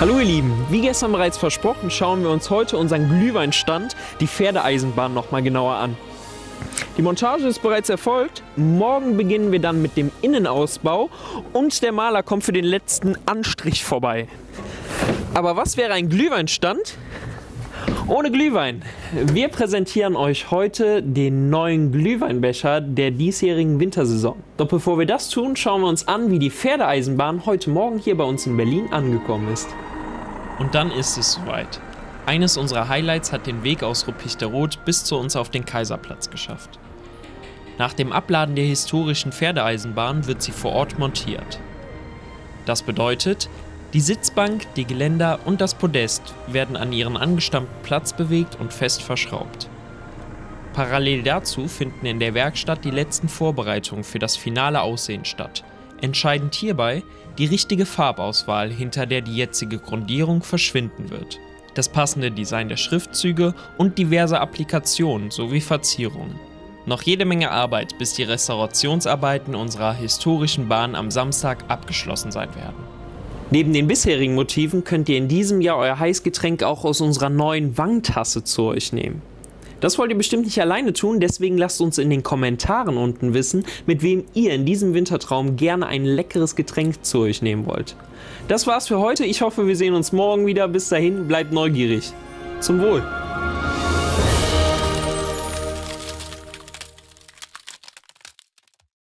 Hallo ihr Lieben, wie gestern bereits versprochen, schauen wir uns heute unseren Glühweinstand, die Pferdeeisenbahn, nochmal genauer an. Die Montage ist bereits erfolgt, morgen beginnen wir dann mit dem Innenausbau und der Maler kommt für den letzten Anstrich vorbei. Aber was wäre ein Glühweinstand? Ohne Glühwein. Wir präsentieren euch heute den neuen Glühweinbecher der diesjährigen Wintersaison. Doch bevor wir das tun, schauen wir uns an, wie die Pferdeeisenbahn heute Morgen hier bei uns in Berlin angekommen ist. Und dann ist es soweit. Eines unserer Highlights hat den Weg aus Ruppichteroth bis zu uns auf den Kaiserplatz geschafft. Nach dem Abladen der historischen Pferdeeisenbahn wird sie vor Ort montiert. Das bedeutet, die Sitzbank, die Geländer und das Podest werden an ihren angestammten Platz bewegt und fest verschraubt. Parallel dazu finden in der Werkstatt die letzten Vorbereitungen für das finale Aussehen statt. Entscheidend hierbei die richtige Farbauswahl, hinter der die jetzige Grundierung verschwinden wird, das passende Design der Schriftzüge und diverse Applikationen sowie Verzierungen. Noch jede Menge Arbeit, bis die Restaurationsarbeiten unserer historischen Bahn am Samstag abgeschlossen sein werden. Neben den bisherigen Motiven könnt ihr in diesem Jahr euer Heißgetränk auch aus unserer neuen Wangtasse zu euch nehmen. Das wollt ihr bestimmt nicht alleine tun, deswegen lasst uns in den Kommentaren unten wissen, mit wem ihr in diesem Wintertraum gerne ein leckeres Getränk zu euch nehmen wollt. Das war's für heute, ich hoffe wir sehen uns morgen wieder, bis dahin bleibt neugierig. Zum Wohl!